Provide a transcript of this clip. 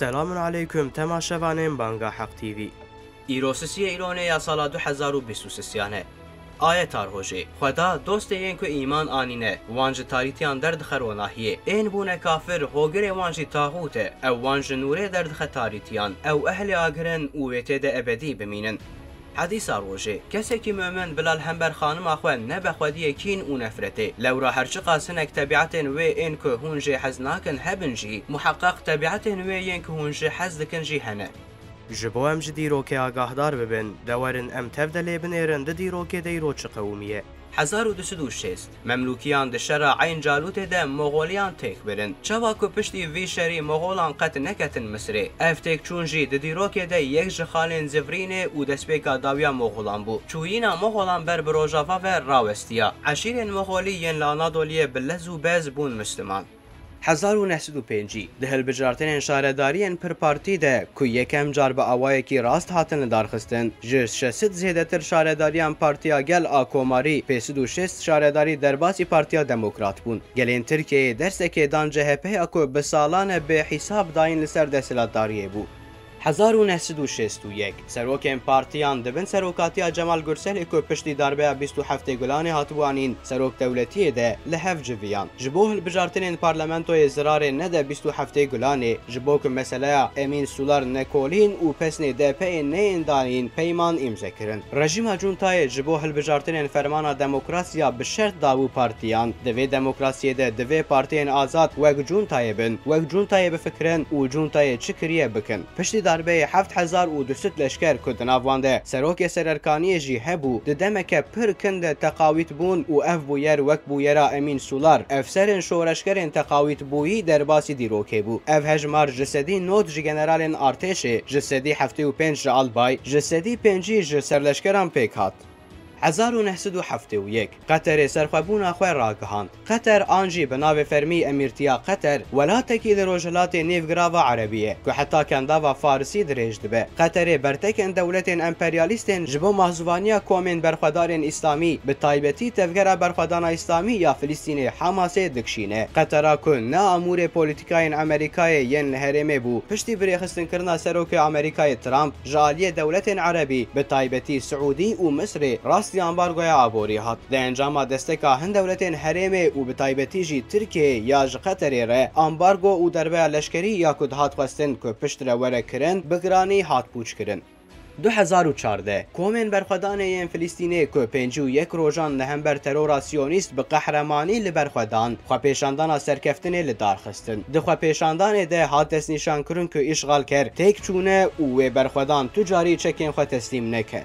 سلام علیکم تەماشەوانێن بانگا حەقتیوی ئیرۆسیسی ئیرۆنەیە ساڵا 2023یانە آیه تارهوشی خدا این که ایمان آنینه، وانج تاریتیان و ناهیه، این بونه کافر وانج وانجی او وانج وانج نورێ دەردخە تاریتیان او اهل ئاگرن و ده ابدی بمینن حدیث آروجه، کسی که مؤمن بلال همبر خانم آخوه نه کین و نفرته لورا هرچی قاسنک طبیعت نوی این که هونجی حزناکن هبنجی هبن جی محقق طبیعت نوی این که هونجی حزدکن جی هنه جبو ام جدیرو که آگاهدار ببن دورن ام تفدلی بنیرن دیرو که قومیه 1926 مەملوکیان دشەرا عین جالوتێ دە مۆغۆلیان تێک برن چاوا کو پشتی وی شەری مۆغۆڵان قەت نەکەتن مسرێ ئەف تێک چونژی د دیرۆکێ دە یەک ji xalên zivrînê û destpêka dawiya Moxolan bû. Çûyîna Moxolan ber bi rojava ve rawestiya. Eşîrên Moxolî yên li Anadoliyê bi lez û bez bûn Müslüman. 1905 د هلبجارتن شارداری ان پر پارتی ده کو یکم جار به اوای کی راست هاتن درخستن ج 600 زیاده تر شارداری ان پارتیا گل اکوماری 506 شارداری در پارتیا دموکرات بون گلین ترکیه درسه که دان جه په اکو بسالانه به حساب داین لسر ده سلاداری بو 1961 سەرۆکێن partiyan دەبن سەرۆکاتیا جەمال گورسەرێک و پشتی داربەیە 27 گولانی هاتبوانین سەرۆک دەولەتیێدە لە هەفجیان ji بۆ هەلبژارتنên parlamentoyê zirarê de 27 gulanê ji bo ku meseleya Emîn Sular Nekolîn û pesnê DPyê neyêndanîn peyman îmzekirin. Rejima cuntayê ji bo hilbijartinên fermana demokrasiya bi şert dabû partiyan divê demokrasiyê de divê partiyên azad wek cuntayê bin, wek cuntayê bifikirin û cuntayê çi kiriye bikin. Piştî دەربەیە 1970 لەشکر کردن ئاواندە سەرۆکێ سەرەرکانیەژی هەبوو ددەمەکە پرکندە تەقاویت بوون و ئەف بووەر وەک بوویێرا ئەمین سولار ئەفسەرن شۆرەشکەرێن تەقاویت بووی دەرباسی دیرۆکێ بوو ئەف هەژمار جسەدی نۆت ji generalên artêşê ji sedî heftê û pênج ji albay ji sedî pêncî ji serleşkeran pêk hat. هزار و نهصد و هفته و یک قطر سرخوابونا خوی را گهاند قطر آنجی به ناو فرمی امیرتیا قطر ولاتکی در روجلات نیفگراوا عربیه که حتی کنداوا فارسی درێژ دبێ قطر بەرتەکەن دەولەتێن ئەمپەریالیستێن ji بۆ مازوانیا کۆمێن بەرخەدارێن ئیسلامی بە تایبەتی تەفگەرە بەرخەدانا ئیسلامی یا حماس دکشینه قطر کن نه امور پولیتیکای امریکای ین یەن بو پشتی بری خستن کرنا سروک امریکای ترامپ جالی دولت عربی به طایبتی سعودی و مصر ڕاست aslî ambargoya aborî hat di encama desteka hin dewletên herêmê û bi taybetî jî Tirkiyeyê ya ji Qeterê re ambargo û derveya leşkerî ya ku hat xwestin ku pişt re were kirin bi giranî hat pûç kirin. 2014 Komên berxwedanên Filîstînê ku pêncî û yek rojan li hember terora siyonîst bi qehremanî li berxwedan, xwepêşandana serkeftinê li darxistin. Di xwepêşandanê de hat destnîşankirin ku îşgal ker têk çûne û wê berxwedan tu carî çekên xwe teslîm neke.